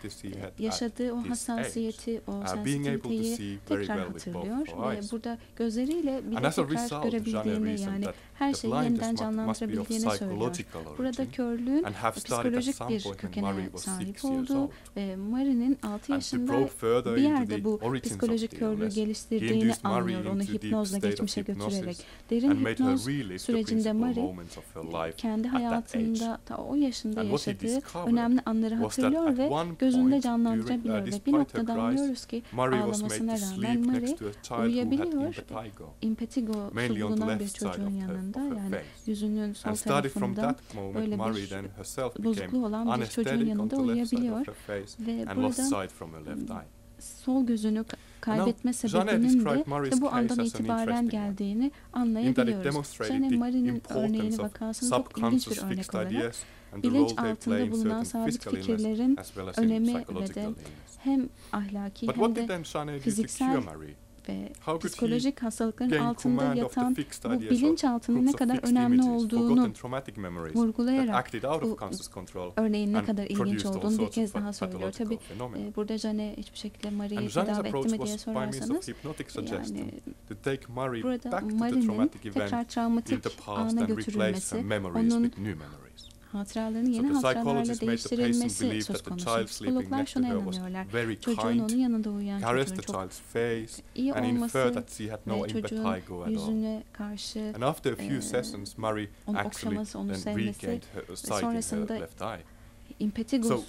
yaşadığı o hassasiyeti, o uh, sensitiviteyi tekrar hatırlıyor ve burada gözleriyle bile tekrar görebildiğini yani her şeyi yeniden canlandırabildiğini söylüyor. Burada körlüğün psikolojik bir kökene sahip olduğu ve Marie'nin 6 yaşında bir yerde bu psikolojik körlüğü geliştirdiğini anlıyor onu hipnozla geçmişe götürerek. Derin hipnoz sürecinde Marie kendi hayatında ta o yaşında yaşadığı önemli anları hatırlıyor ve gözünde canlandırabiliyor. ve bir noktada anlıyoruz ki ağlamasına rağmen Marie uyuyabiliyor. Impetigo. bulunan bir çocuğun yanında. yani yüzünün sol tarafında böyle bir bozukluğu olan bir çocuğun yanında uyuyabiliyor. ve burada sol gözünü kaybetme sebebinin de işte bu andan itibaren geldiğini anlayabiliyoruz. Jane Marie'nin örneğini vakasını çok ilginç bir örnek olarak bilinç altında bulunan sabit fikirlerin önemi ve de hem ahlaki hem de fiziksel ve psikolojik hastalıkların altında yatan bu bilinçaltının ne kadar önemli olduğunu vurgulayarak bu örneğin ne kadar ilginç olduğunu bir kez daha söylüyor. Tabi e, burada Jane hiçbir şekilde Marie'yi tedavi etti mi diye sorarsanız yani burada Marie'nin tekrar travmatik ana götürülmesi onun hatıraların yeni hatıralarla değiştirilmesi söz konusu. Psikologlar şuna inanıyorlar. Çocuğun onun yanında uyuyan çocuğun çok iyi olması ve çocuğun yüzüne karşı onu okşaması, onu sevmesi sonrasında impetigosunun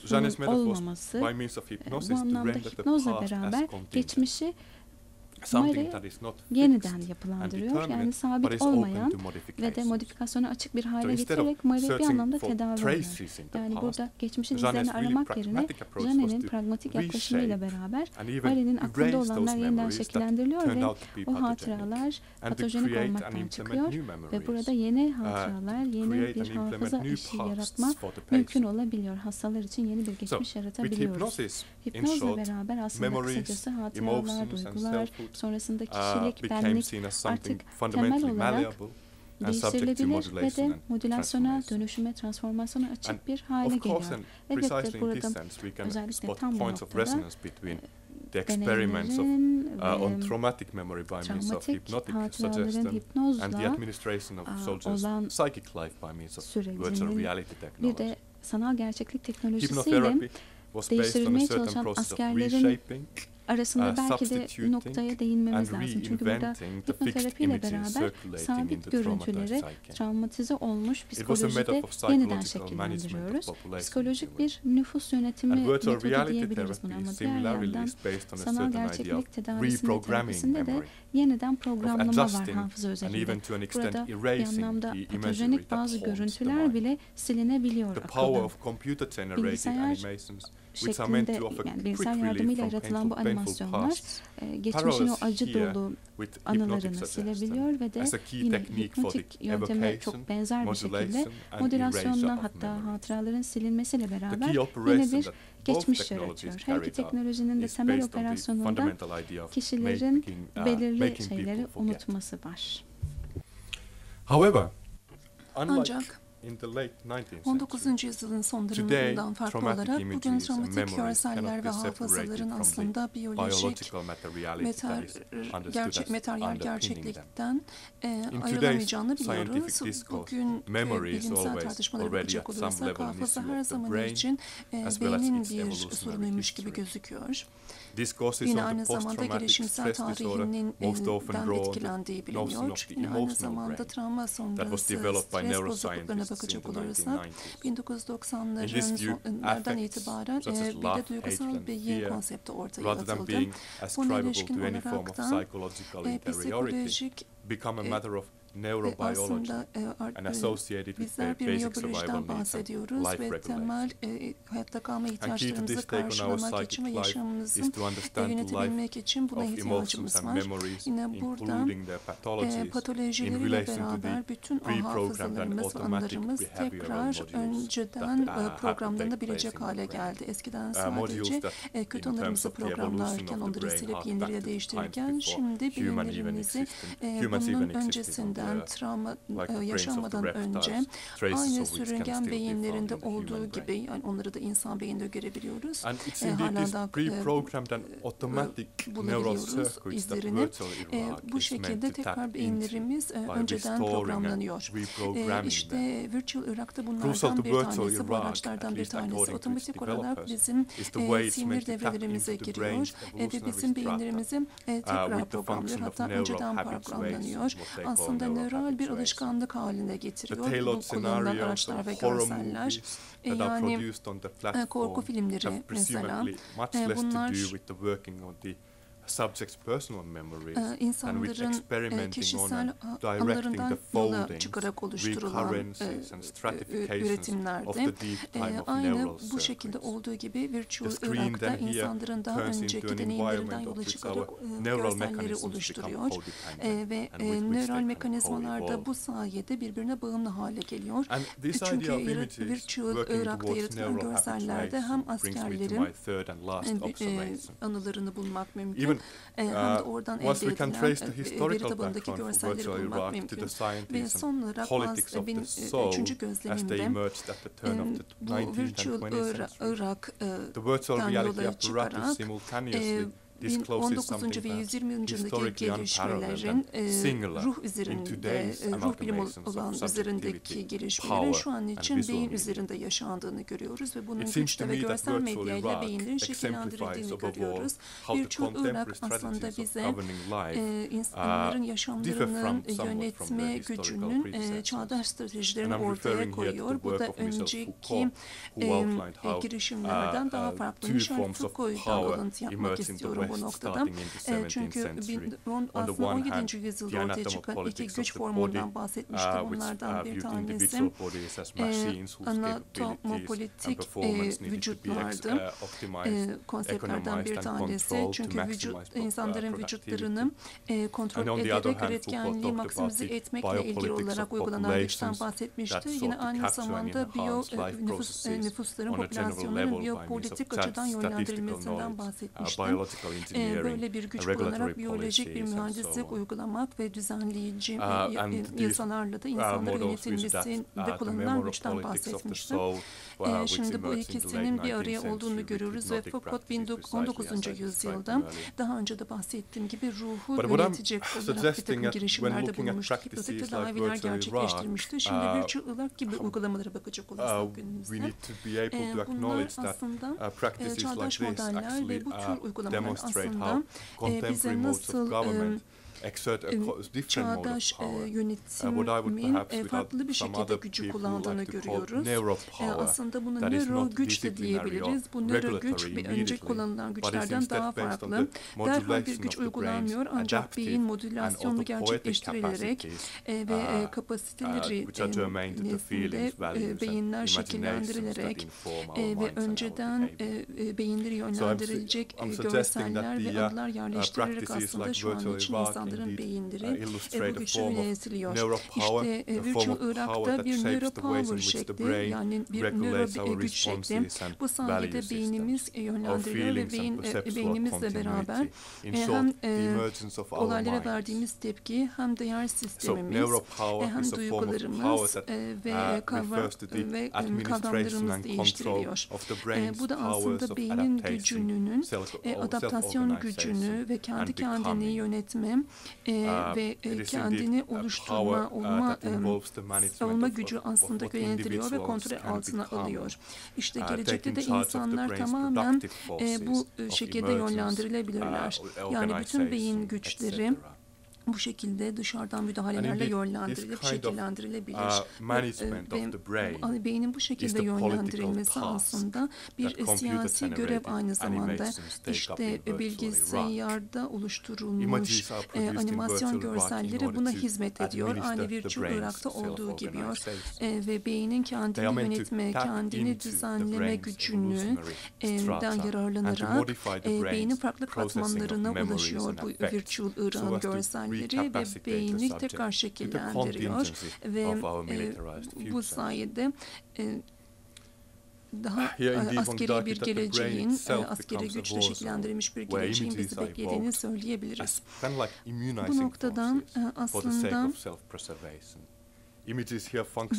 olmaması bu anlamda hipnozla beraber geçmişi yeniden yapılandırıyor. Yani sabit olmayan ve de modifikasyona açık bir hale getirerek Mari bir anlamda tedavi oluyor. Yani burada geçmişin izlerini aramak yerine Jane'nin pragmatik yaklaşımıyla beraber Mari'nin aklında olanlar yeniden şekillendiriliyor ve o hatıralar patojenik olmaktan çıkıyor ve burada yeni hatıralar, yeni bir hafıza işi yaratma mümkün olabiliyor. Hastalar için yeni bir geçmiş yaratabiliyoruz. Hipnozla beraber aslında kısacası hatıralar, duygular, sonrasında kişilik, benlik artık temel olarak değiştirilebilir ve de modülasyona, dönüşüme, transformasyona açık bir hale geliyor. Elbette burada özellikle tam bu noktada the experiments of uh, on traumatic memory by means of hypnotic suggestion and the administration of soldiers' psychic life by means of virtual reality technology. Bir de sanal gerçeklik teknolojisiyle değiştirilmeye çalışan askerlerin arasında belki de noktaya değinmemiz lazım. Çünkü burada hipnoterapiyle beraber sabit görüntüleri travmatize olmuş psikolojide yeniden şekillendiriyoruz. Psikolojik bir nüfus yönetimi metodu diyebiliriz buna ama diğer yandan sanal gerçeklik tedavisinde terapisinde de yeniden programlama var hafıza özelinde. Burada bir anlamda patojenik bazı görüntüler bile silinebiliyor akıldan. Bilgisayar şeklinde yani bilgisayar yardımıyla yaratılan bu animasyonlar e, geçmişin o acı dolu anılarını silebiliyor ve de yine hipnotik yönteme çok benzer bir şekilde modülasyonla hatta hatıraların silinmesiyle beraber yine bir geçmiş yaratıyor. Her iki teknolojinin de temel operasyonunda kişilerin uh, belirli şeyleri unutması var. However, ancak 19. yüzyılın sonlarından farklı olarak bugün travmatik görseller ve hafızaların aslında biyolojik metal, gerçek, materyal gerçeklikten e, ayrılamayacağını biliyoruz. Bugün e, bilimsel tartışmalara bakacak olursak hafıza her zaman için e, beynin bir sorunuymuş gibi gözüküyor. Yine aynı zamanda gelişimsel tarihinin elinden etkilendiği biliniyor. Yine aynı zamanda travma sonrası stres bozukluklarına bakacak olursak 1990'ların itibaren e, bir de duygusal beyin konsepti ortaya atıldı. Buna ilişkin olarak da e, psikolojik aslında e, bizler bir nörobolojiden bahsediyoruz ve temel e, hayatta kalma ihtiyaçlarımızı karşılamak için ve yaşamımızın yönetebilmek için buna ihtiyacımız var. Yine burada e, patolojileriyle beraber bütün o hafızalarımız, anılarımız tekrar önceden e, programlanabilecek hale geldi. Eskiden sadece e, kötü anılarımızı programlarken onları silip yenileriyle değiştirirken şimdi bilimlerimizi e, bunun öncesinden muhtemelen travma e, yaşanmadan önce aynı sürüngen beyinlerinde olduğu gibi yani onları da insan beyinde görebiliyoruz. E, hala da e, bulabiliyoruz izlerini. E, bu şekilde tekrar beyinlerimiz e, önceden programlanıyor. E, işte Virtual Irak'ta bunlardan bir tanesi, bu araçlardan bir tanesi. Otomatik olarak bizim e, sinir devrelerimize giriyor e, ve bizim beyinlerimizi e, uh, tekrar programlıyor. Hatta önceden programlanıyor. Aslında nöral bir alışkanlık haline getiriyor. bu kullanılan araçlar ve görseller. E, yani e, korku filmleri mesela. e, bunlar subject's personal memories ee, insanların kişisel anılarından yola çıkarak oluşturulan üretimlerde aynı bu şekilde olduğu gibi Virtual Irak'ta insanların daha önceki deneyimlerinden yola çıkarak görselleri oluşturuyor. ve nöral mekanizmalar da bu sayede birbirine bağımlı hale geliyor. Çünkü Virtual Irak'ta yaratılan görsellerde hem askerlerin anılarını bulmak mümkün e, hem de uh, oradan elde edilen e, veri tabanındaki görselleri bulmak mümkün. Ve son olarak benim e, üçüncü gözlemimde eh, bu Virtual Irak'tan eh, yola çıkarak eh, 19. ve 120. yüzyıldaki gelişmelerin e, ruh üzerinde, e, ruh bilim olan üzerindeki gelişmelerin şu an için beyin üzerinde yaşandığını görüyoruz ve bunun güçte ve görsel medyayla beyinlerin şekillendirildiğini görüyoruz. Virtual Irak aslında bize e, insanların uh, yaşamlarının yönetme gücünün e, çağdaş stratejilerini ortaya koyuyor. Bu da önceki e, girişimlerden daha uh, farklı. Charles Foucault'dan alıntı yapmak istiyorum bu noktada. Çünkü bin, aslında 17. yüzyılda ortaya çıkan iki güç formundan bahsetmişti. Uh, Bunlardan bir uh, tanesi anatomopolitik vücutlardı. E, konseptlerden bir tanesi. Çünkü vücut, insanların vücutlarını kontrol ederek üretkenliği maksimize etmekle ilgili olarak uygulanan güçten bahsetmişti. Yine aynı zamanda biyo e, nüfus, e, nüfusların, popülasyonların biyopolitik açıdan yönlendirilmesinden bahsetmişti e, böyle bir güç kullanarak biyolojik bir mühendislik uygulamak ve düzenleyici uh, yasalarla da insanların yönetilmesinde uh, kullanılan güçten bahsetmiştim. E, şimdi bu ikisinin bir araya olduğunu görüyoruz ve Foucault 19. yüzyılda daha önce de bahsettiğim gibi ruhu yönetecek olarak bir takım girişimlerde bulunmuştu. Hipnotik tedaviler gerçekleştirmişti. Şimdi uh, virtual Irak gibi uygulamalara bakacak olursak günümüzde. E, bunlar aslında e, çağdaş modeller ve bu tür uygulamalar aslında e, bize nasıl çağdaş yönetimin farklı bir şekilde gücü kullandığını görüyoruz. Aslında bunu nöro güç de diyebiliriz. Bu nöro güç bir önceki kullanılan güçlerden daha farklı. Derhal bir güç uygulanmıyor ancak beyin modülasyonu gerçekleştirilerek ve e, kapasiteleri e, nezdinde beyinler şekillendirilerek ve önceden beyinleri yönlendirilecek e, görseller ve adlar yerleştirerek aslında şu an için insan insanların beyinleri e, bu güçlü yönetiliyor. İşte e, Virtual Irak'ta bir neuropower şekli yani bir nöro güç şekli. Bu sayede beynimiz yönlendiriliyor ve beyin, e, beynimizle beraber e, hem e, olaylara verdiğimiz tepki hem değer sistemimiz e, hem duygularımız e, ve uh, kavram ve kavramlarımız değiştiriliyor. E, bu da aslında beynin gücünün e, adaptasyon gücünü ve kendi kendini yönetme e, uh, ve e, kendini oluşturma, olma, e, savunma gücü aslında yönetiliyor ve kontrol altına alıyor. İşte uh, gelecekte de insanlar tamamen e, bu şekilde yönlendirilebilirler. Uh, yani bütün beyin güçleri bu şekilde dışarıdan müdahalelerle yönlendirilip şekillendirilebilir. Uh, of the brain beynin bu şekilde yönlendirilmesi aslında bir siyasi görev aynı zamanda. İşte bilgisayarda oluşturulmuş e, animasyon görselleri buna hizmet ediyor. Aynı Virtual Irak'ta olduğu gibi. E, ve beynin kendini yönetme, kendini düzenleme gücünü e, den yararlanarak e, beynin farklı katmanlarına ulaşıyor bu Virtual Irak'ın görselleri hücreleri ve beyni tekrar şekillendiriyor. ve e, bu sayede e, daha askeri bir geleceğin, askeri güçle şekillendirilmiş bir geleceğin bizi beklediğini söyleyebiliriz. Bu noktadan aslında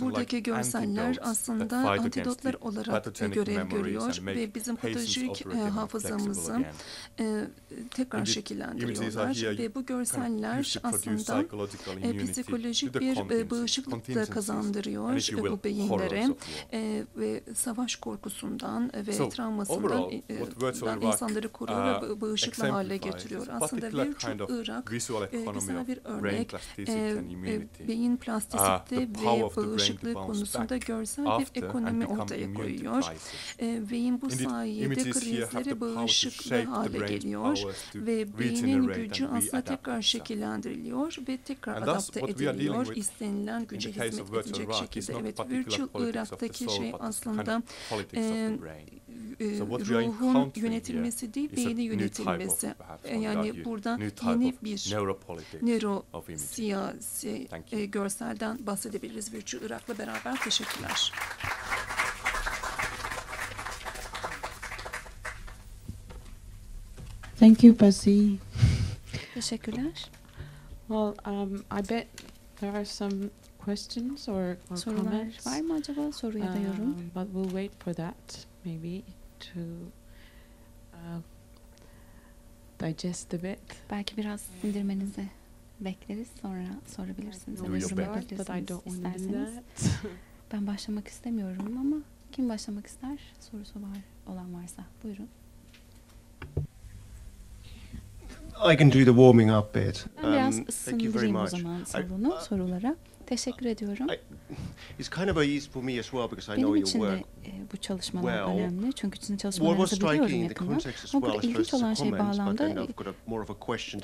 Buradaki görseller aslında antidotlar olarak görev görüyor ve bizim patolojik e, hafızamızı e, tekrar şekillendiriyorlar ve bu görseller aslında e, psikolojik bir bağışıklık da kazandırıyor. bu beyinlere ve savaş korkusundan ve travmasından insanları koruyor ve bağışıklı hale getiriyor. Aslında Virtual Irak güzel bir örnek beyin plastisite ve bağışıklığı konusunda görsel bir ekonomi ortaya koyuyor. E, beyin bu sayede krizlere bağışıklı hale geliyor ve beynin gücü aslında tekrar şekillendiriliyor ve tekrar adapte ediliyor istenilen güce hizmet edecek şekilde. Evet, Virtual Irak'taki şey aslında e, ruhun yönetilmesi değil, beyni yönetilmesi. Yani burada yeni bir nöro siyasi e, görselden bahsedebiliriz Virtue Irak'la beraber. Teşekkürler. Thank you, Basi. Teşekkürler. Well, um, I bet there are some questions or, or Sorular comments. var mı acaba soru ya da yorum? Um, but we'll wait for that maybe to uh, digest a bit. Belki biraz sindirmenizi bekleriz sonra sorabilirsiniz. Do your yorum best, but I yapabilirsiniz don't want to do isterseniz. that. Ben başlamak istemiyorum ama kim başlamak ister? Sorusu var olan varsa. Buyurun. I can do the warming up bit. Ben biraz Um, thank you very ısındırayım o much. zaman I- salonu uh, sorulara. Teşekkür ediyorum. I- It's kind of a ease for me as well because I Benim know your için de work. e, bu çalışmalar well. önemli. Çünkü sizin çalışmalarınızı biliyorum yakından. as Ama burada ilginç olan şey bağlamda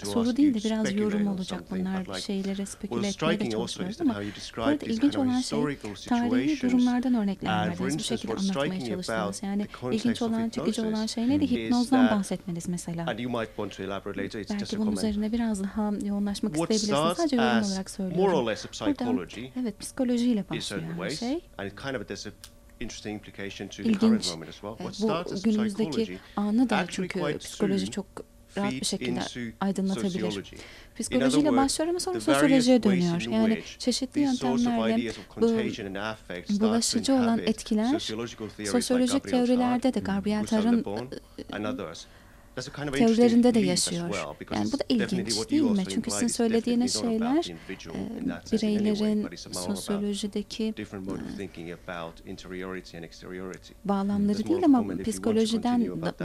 soru değil de biraz yorum olacak bunlar. Bir What speküle etmeye de çalışıyoruz ama burada ilginç olan şey tarihi durumlardan örnekler verdiniz. Bu şekilde anlatmaya çalıştınız. Yani ilginç olan, çekici olan şey neydi? is Hipnozdan bahsetmeniz mesela. Belki bunun üzerine biraz daha yoğunlaşmak isteyebilirsiniz. Sadece yorum olarak söylüyorum. Burada psychology evet psikolojiyle başlıyor her şey. and it kind of there's a interesting implication to the İlginç. current moment as well. What starts Bu günümüzdeki anı da çünkü psikoloji çok rahat bir şekilde aydınlatabilir. Psikolojiyle başlıyor ama sonra sosyolojiye dönüyor. Yani which çeşitli yöntemlerle bu bulaşıcı olan etkiler sosyolojik teorilerde de Tarr, Gabriel Gustave Teorilerinde de yaşıyor. Yani bu da ilginç değil mi? Çünkü sizin söylediğiniz şeyler e, bireylerin sosyolojideki bağlamları değil ama psikolojiden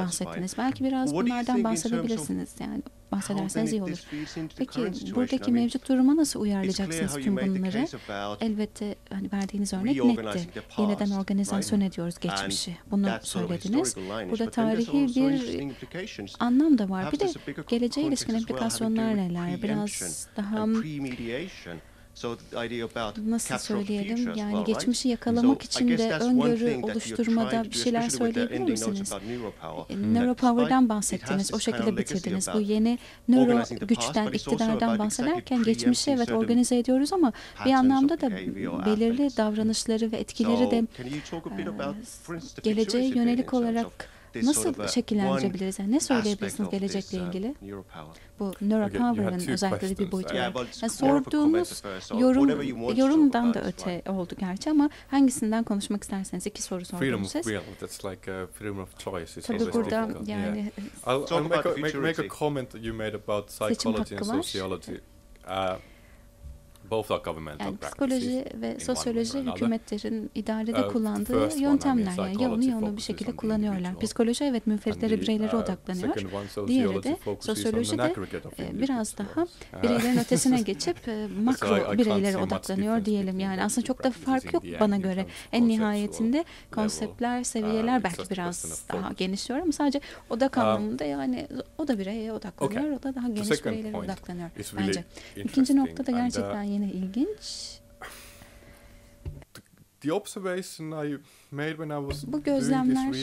bahsettiniz. Belki biraz bunlardan bahsedebilirsiniz. Yani bahsederseniz iyi olur. Peki buradaki mevcut duruma nasıl uyarlayacaksınız tüm bunları? Elbette hani verdiğiniz örnek netti. Yeniden organizasyon ediyoruz geçmişi. Bunu söylediniz. Burada tarihi bir. Anlam da var. Bir de geleceğe ilişkin implikasyonlar neler? Biraz daha nasıl söyleyelim? Yani geçmişi yakalamak için de öngörü oluşturmada bir şeyler söyleyebilir misiniz? E, Neuropower'dan bahsettiniz. O şekilde bitirdiniz. Bu yeni nöro güçten, iktidardan bahsederken geçmişi evet organize ediyoruz ama bir anlamda da belirli davranışları ve etkileri de e, geleceğe yönelik olarak nasıl şekillendirebiliriz? Yani ne söyleyebilirsiniz gelecekle uh, ilgili? Bu neuropower'ın özellikle bir boyutu var. Yani sorduğunuz yorum, yorumdan da öte oldu gerçi ama hangisinden konuşmak isterseniz iki soru of siz. uh, Tabii burada yani I'll, I'll Talk make, a, make, make a comment that you made about psychology and sociology. Uh, Yani psikoloji ve sosyoloji hükümetlerin idarede Uh, kullandığı yöntemler yani psychology yolunu yolunu bir focuses şekilde kullanıyorlar. Psikoloji evet the, bireylere uh, odaklanıyor. Diğeri de sosyoloji de e, biraz daha Uh, bireylerin ötesine geçip e, makro bireylere odaklanıyor diyelim. Yani aslında çok da fark yok bana göre. En nihayetinde konseptler, seviyeler belki biraz daha genişliyor ama sadece odak Um, anlamında yani o da bireye odaklanıyor, o da daha geniş bireylere odaklanıyor bence. İkinci interesting nokta da yine ilginç. The Observation I Bu gözlemler,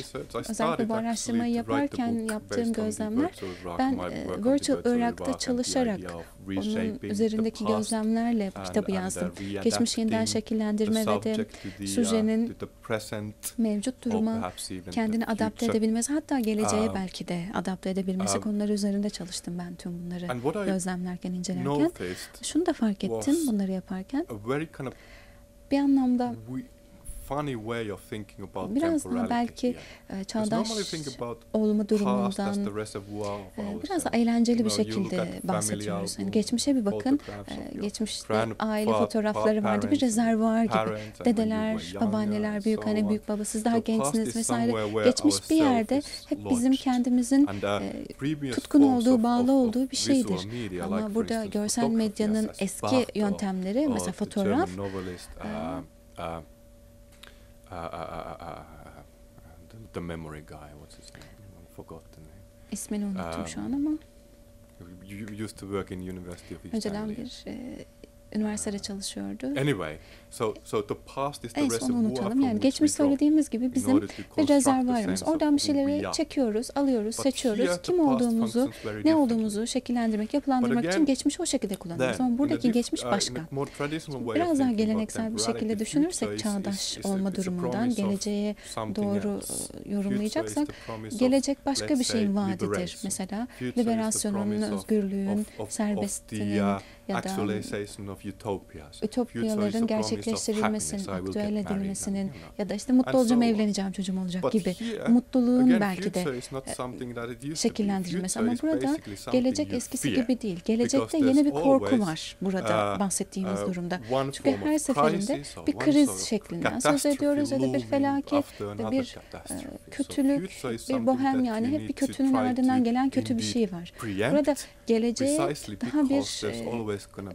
özellikle bu araştırmayı yaparken yaptığım gözlemler, ben e, Virtual Irak'ta çalışarak onun üzerindeki gözlemlerle kitabı yazdım. Geçmiş yeniden şekillendirme ve de sujenin mevcut duruma kendini adapte edebilmesi, hatta geleceğe belki de adapte edebilmesi konuları üzerinde çalıştım ben tüm bunları gözlemlerken, incelerken. Şunu da fark ettim bunları yaparken bir anlamda biraz daha belki e, çağdaş olma durumundan e, biraz eğlenceli bir şekilde bahsediyoruz. Yani geçmişe bir bakın, e, geçmişte aile fotoğrafları vardı, bir rezervuar gibi. Dedeler, babaanneler, büyük anne, büyük baba, siz daha gençsiniz vesaire. Geçmiş bir yerde hep bizim kendimizin tutkun olduğu, bağlı olduğu bir şeydir. Ama burada görsel medyanın eski yöntemleri, mesela fotoğraf, uh, uh, uh, the, the memory guy. What's his name? I forgot the name. İsmini unuttum um, şu an ama. You used to work in University of East Önceden bir e, üniversitede çalışıyordu. Anyway, en son unutalım. Yani geçmiş söylediğimiz gibi bizim bir rezervuarımız. Oradan bir şeyleri çekiyoruz, alıyoruz, seçiyoruz. Kim olduğumuzu, ne olduğumuzu şekillendirmek, yapılandırmak için geçmiş o şekilde kullanıyoruz. Ama buradaki geçmiş uh, başka. Biraz daha geleneksel bir şekilde düşünürsek çağdaş olma durumundan geleceğe doğru uh, yorumlayacaksak gelecek başka bir şeyin vaadidir. Mesela liberasyonun, özgürlüğün, serbestliğin ya da ütopyaların gerçekleştirilmesinin, aktüel edilmesinin ya da işte mutlu olacağım, evleneceğim, çocuğum olacak gibi mutluluğun belki de e, şekillendirilmesi. Ama burada gelecek eskisi gibi değil. Gelecekte yeni bir korku var burada uh, bahsettiğimiz uh, durumda. Çünkü her seferinde bir kriz şeklinden söz ediyoruz ya da bir felaket bir e, kötülük, bir bohem yani hep bir kötünün ardından gelen kötü bir şey var. Burada geleceğe daha bir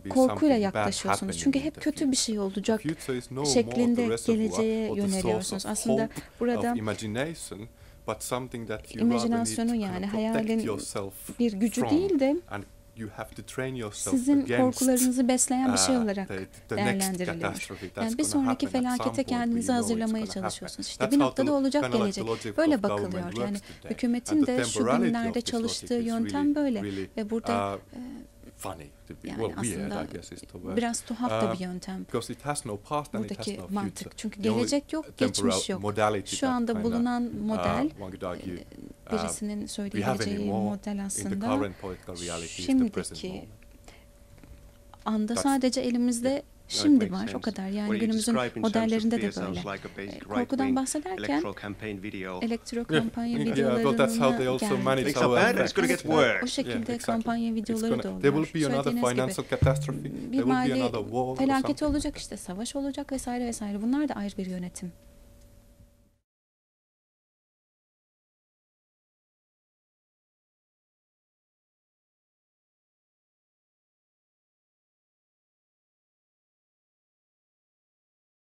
e, korkuyla yaklaşıyorsunuz. Çünkü hep kötü bir şey olacak şeklinde geleceğe yöneliyorsunuz. Aslında burada imajinasyonu yani hayalin bir gücü değil de sizin korkularınızı besleyen bir şey uh, olarak değerlendiriliyor. Yani bir sonraki felakete kendinizi hazırlamaya çalışıyorsunuz. İşte bir noktada olacak gelecek. Böyle bakılıyor. Yani hükümetin de şu günlerde çalıştığı yöntem böyle. Ve burada uh, funny. Yani well, weird, biraz tuhaf da bir uh, yöntem. Buradaki mantık. Çünkü gelecek yok, geçmiş yok. Şu anda bulunan uh, model, e, birisinin söyleyebileceği model aslında şimdiki anda sadece elimizde şimdi var o kadar. Yani günümüzün modellerinde de böyle. E, korkudan bahsederken elektro kampanya videolarına geldi. O şekilde kampanya videoları da oluyor. Gibi bir mali felaketi olacak işte savaş olacak vesaire vesaire. Bunlar da ayrı bir yönetim.